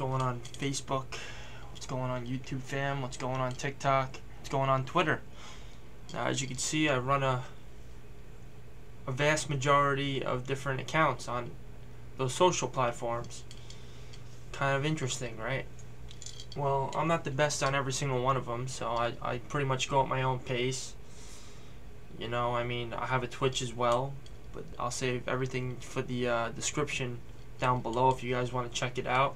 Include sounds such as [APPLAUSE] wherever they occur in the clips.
going on Facebook, what's going on YouTube fam, what's going on TikTok, what's going on Twitter. Now, as you can see, I run a a vast majority of different accounts on those social platforms. Kind of interesting, right? Well, I'm not the best on every single one of them, so I, I pretty much go at my own pace. You know, I mean, I have a Twitch as well, but I'll save everything for the uh, description down below if you guys want to check it out.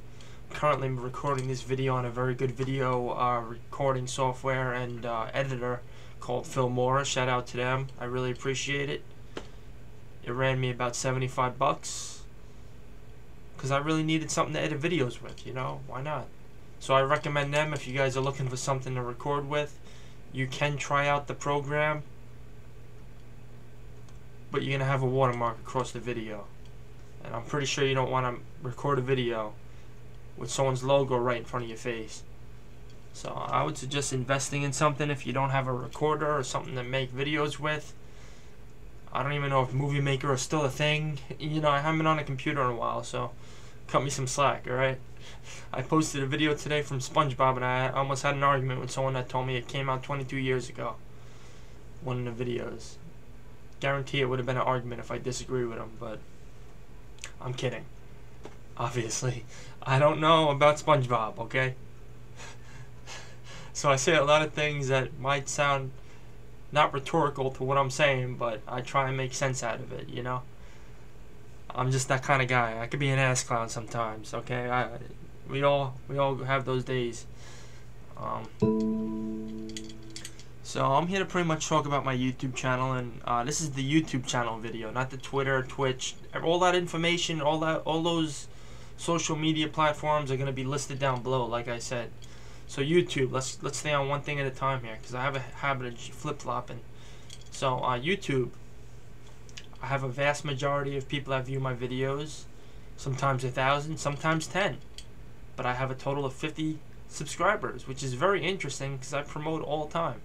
Currently, recording this video on a very good video uh, recording software and uh, editor called Filmora. Shout out to them. I really appreciate it. It ran me about 75 bucks because I really needed something to edit videos with, you know? Why not? So I recommend them if you guys are looking for something to record with. You can try out the program, but you're going to have a watermark across the video. And I'm pretty sure you don't want to record a video with someone's logo right in front of your face. So I would suggest investing in something if you don't have a recorder or something to make videos with. I don't even know if Movie Maker is still a thing. You know, I haven't been on a computer in a while, so cut me some slack, alright? I posted a video today from SpongeBob and I almost had an argument with someone that told me it came out 22 years ago. One of the videos. Guarantee it would have been an argument if I disagree with him, but I'm kidding. Obviously. I don't know about SpongeBob, okay? so I say a lot of things that might sound not rhetorical to what I'm saying, but I try and make sense out of it, you know? I'm just that kind of guy. I could be an ass clown sometimes, okay? I, we all we all have those days. Um, so I'm here to pretty much talk about my YouTube channel, and uh, this is the YouTube channel video, not the Twitter, Twitch. All that information, all that, all those social media platforms are gonna be listed down below, like I said. So YouTube, let's let's stay on one thing at a time here, because I have a habit of flip flopping. So uh, YouTube, I have a vast majority of people that view my videos, sometimes a thousand, sometimes ten, but I have a total of 50 subscribers, which is very interesting because I promote all the time.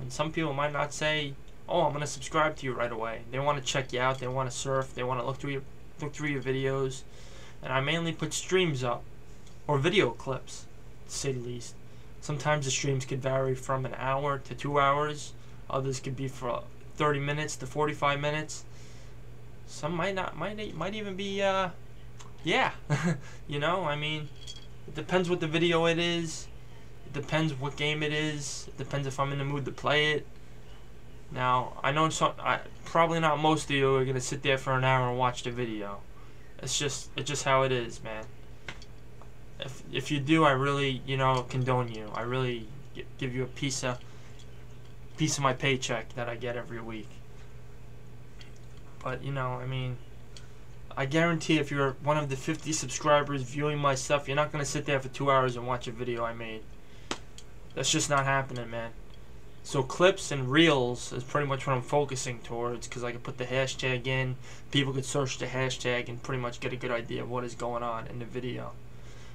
And some people might not say, "Oh, I'm gonna subscribe to you right away." They want to check you out. They want to surf. They want to look through your look through your videos, and I mainly put streams up or video clips, to say the least. Sometimes the streams could vary from an hour to two hours. Others could be for 30 minutes to 45 minutes. Some might not, might might even be, uh, yeah, [LAUGHS] you know. I mean, it depends what the video it is. It depends what game it is. It depends if I'm in the mood to play it. Now, I know some, I, probably not most of you are gonna sit there for an hour and watch the video. It's just, it's just how it is, man. If if you do, I really, you know, condone you. I really give you a piece of piece of my paycheck that I get every week. But, you know, I mean, I guarantee if you're one of the 50 subscribers viewing my stuff, you're not going to sit there for two hours and watch a video I made. That's just not happening, man. So clips and reels is pretty much what I'm focusing towards because I can put the hashtag in. People could search the hashtag and pretty much get a good idea of what is going on in the video.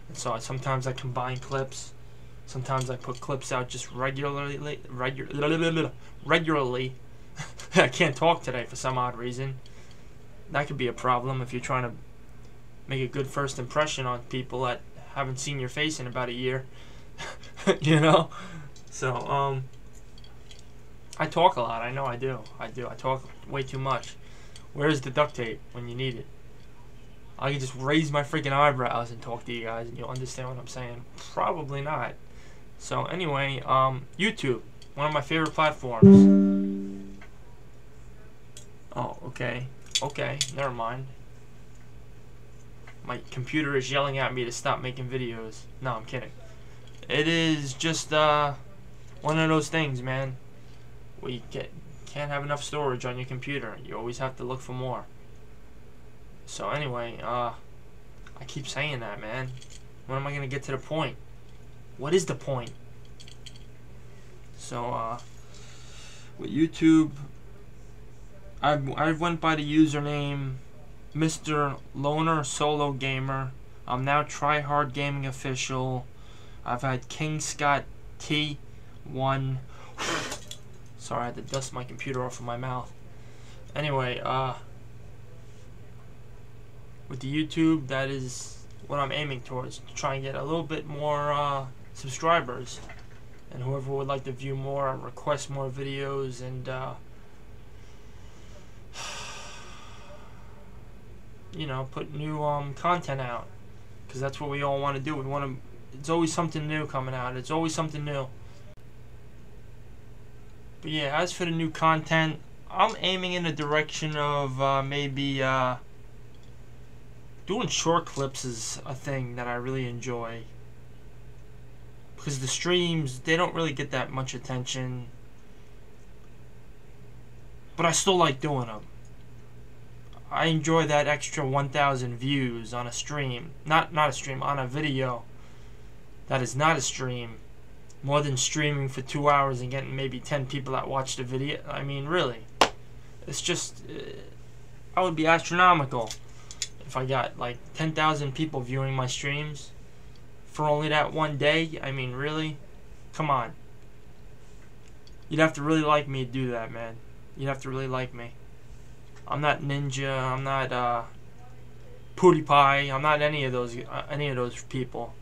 And so sometimes I combine clips Sometimes I put clips out just regularly. Regular, regularly. [LAUGHS] I can't talk today for some odd reason. That could be a problem if you're trying to make a good first impression on people that haven't seen your face in about a year. [LAUGHS] you know? So, um, I talk a lot. I know I do. I do. I talk way too much. Where's the duct tape when you need it? I can just raise my freaking eyebrows and talk to you guys and you'll understand what I'm saying. Probably not. So anyway, um, YouTube, one of my favorite platforms. Oh, okay. Okay, never mind. My computer is yelling at me to stop making videos. No, I'm kidding. It is just uh, one of those things, man. We get, can't have enough storage on your computer. You always have to look for more. So anyway, uh, I keep saying that, man. When am I going to get to the point? What is the point? So, uh, with YouTube, I've, I've went by the username Mr. Loner Solo Gamer. I'm now Tryhard Gaming Official. I've had King Scott T1. Sorry, I had to dust my computer off of my mouth. Anyway, uh, with the YouTube, that is what I'm aiming towards. To try and get a little bit more uh, subscribers. And whoever would like to view more request more videos and uh, [SIGHS] you know, put new um, content out. Because that's what we all want to do. We want to. It's always something new coming out. It's always something new. But yeah, as for the new content, I'm aiming in the direction of uh, maybe uh, doing short clips is a thing that I really enjoy. Because the streams, they don't really get that much attention. But I still like doing them. I enjoy that extra 1,000 views on a stream. Not, not a stream, on a video that is not a stream. More than streaming for two hours and getting maybe 10 people that watch the video. I mean, really. It's just, uh, I would be astronomical if I got like 10,000 people viewing my streams for only that one day. I mean, really? Come on. You'd have to really like me to do that, man. You'd have to really like me. I'm not Ninja. I'm not uh, PewDiePie. I'm not any of those uh, any of those people.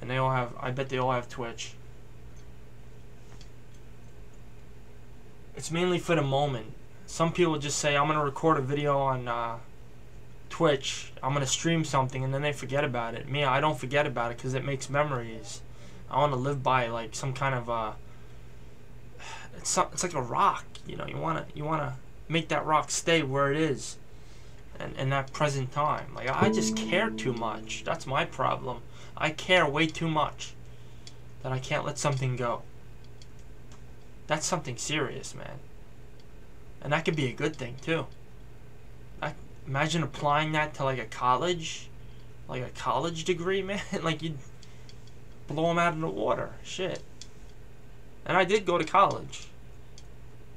And they all have. I bet they all have Twitch. It's mainly for the moment. Some people just say, "I'm gonna record a video on uh, Twitch. I'm gonna stream something," and then they forget about it. Me, I don't forget about it because it makes memories. I want to live by like some kind of uh. It's it's like a rock, you know. You wanna you wanna make that rock stay where it is and in that present time. Like I just care too much. That's my problem. I care way too much that I can't let something go. That's something serious, man. And that could be a good thing too. I imagine applying that to like a college, like a college degree, [LAUGHS] man. like you'd blow them out of the water. Shit. And I did go to college.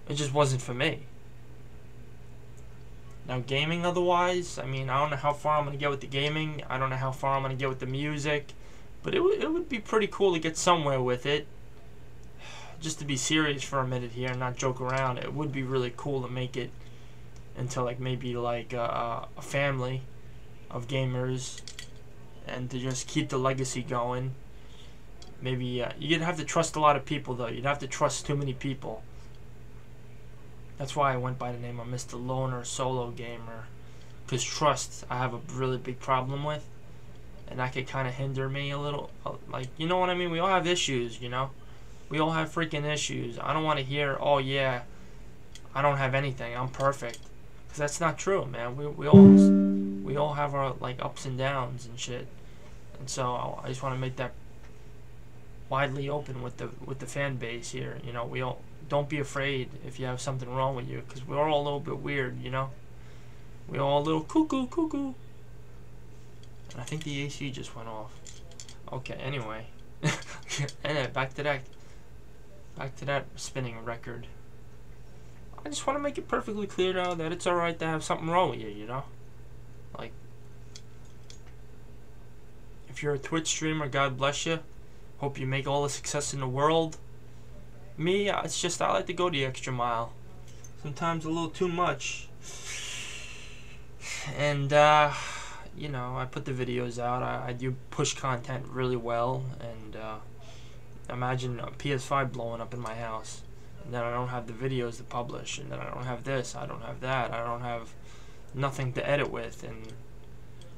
It just wasn't for me. Now, gaming otherwise, I mean, I don't know how far I'm going to get with the gaming. I don't know how far I'm going to get with the music. But it, it would be pretty cool to get somewhere with it. Just to be serious for a minute here and not joke around, it would be really cool to make it into like maybe like a, family of gamers and to just keep the legacy going. Maybe uh, you'd have to trust a lot of people though. You'd have to trust too many people. That's why I went by the name of Mr. Loner Solo Gamer. Because trust, I have a really big problem with. And that could kind of hinder me a little. Uh, like, you know what I mean? We all have issues, you know? We all have freaking issues. I don't want to hear, oh yeah, I don't have anything. I'm perfect. Because that's not true, man. We, we all we all have our like ups and downs and shit. And so I just want to make that widely open with the with the fan base here. You know, we all don't be afraid if you have something wrong with you because we're all a little bit weird, you know? We're all a little cuckoo, cuckoo. And I think the AC just went off. Okay, anyway. [LAUGHS] and back to that. Back to that spinning record. I just want to make it perfectly clear now that it's alright to have something wrong with you, you know? Like, if you're a Twitch streamer, God bless you. Hope you make all the success in the world. Me, it's just I like to go the extra mile. Sometimes a little too much. And, uh, you know, I put the videos out. I, I do push content really well. And, uh, imagine a PS5 blowing up in my house. And then I don't have the videos to publish. And then I don't have this. I don't have that. I don't have nothing to edit with. And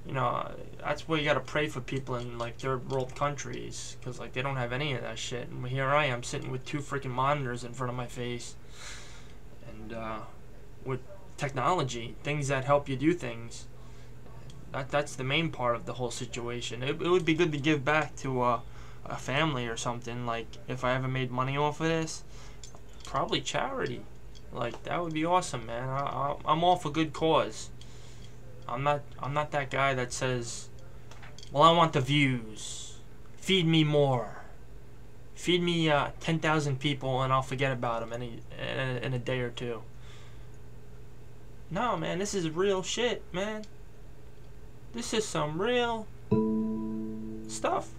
you know, that's where you gotta pray for people in like third world countries, cause like they don't have any of that shit. And here I am sitting with two freaking monitors in front of my face, and uh, with technology, things that help you do things. That that's the main part of the whole situation. It, it would be good to give back to uh, a family or something. Like if I ever made money off of this, probably charity. Like that would be awesome, man. I, I, I'm all for good cause. I'm not I'm not that guy that says, "Well, I want the views. Feed me more. Feed me uh, 10,000 people and I'll forget about them in a, in a day or two." No, man, this is real shit, man. This is some real stuff.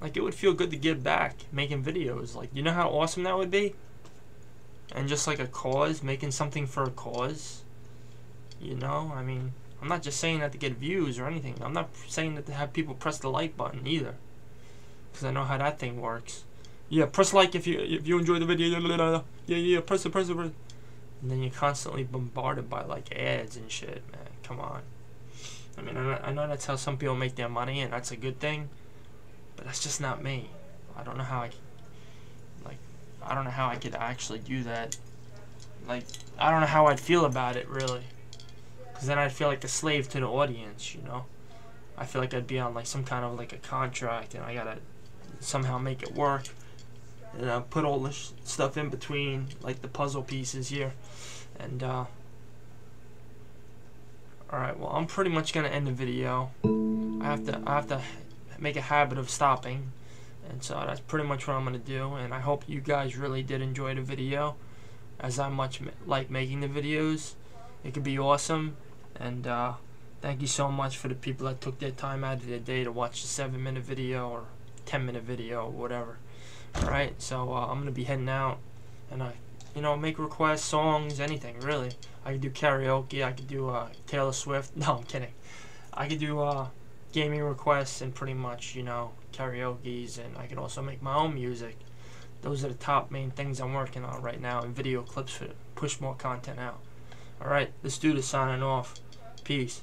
Like, it would feel good to give back making videos. Like, you know how awesome that would be? And just like a cause, making something for a cause. You know, I mean, I'm not just saying that to get views or anything. I'm not saying that to have people press the like button either, because I know how that thing works. Yeah, press like if you if you enjoy the video. Yeah, yeah, yeah press it, press it, press it. And then you're constantly bombarded by like ads and shit, man. Come on. I mean, I know that's how some people make their money, and that's a good thing, but that's just not me. I don't know how I, like, I don't know how I could actually do that. Like, I don't know how I'd feel about it, really. Because then I'd feel like a slave to the audience, you know? I feel like I'd be on, like, some kind of, like, a contract, and I gotta somehow make it work. And uh, put all this stuff in between, like the puzzle pieces here. And, uh, Alright, well, I'm pretty much to end the video. I have to, I have to make a habit of stopping. And so that's pretty much what I'm going to do. And I hope you guys really did enjoy the video. As I much like making the videos. It could be awesome. And uh, thank you so much for the people that took their time out of their day to watch the 7 minute video or 10 minute video or whatever. Alright, so uh, I'm going to be heading out. And I, you know, make requests, songs, anything really. I could do karaoke. I could do uh, Taylor Swift. [LAUGHS] No, I'm kidding. I could do uh, gaming requests and pretty much, you know, karaoke's. And I can also make my own music. Those are the top main things I'm working on right now and video clips for push more content out. Alright, this dude is signing off. Peace.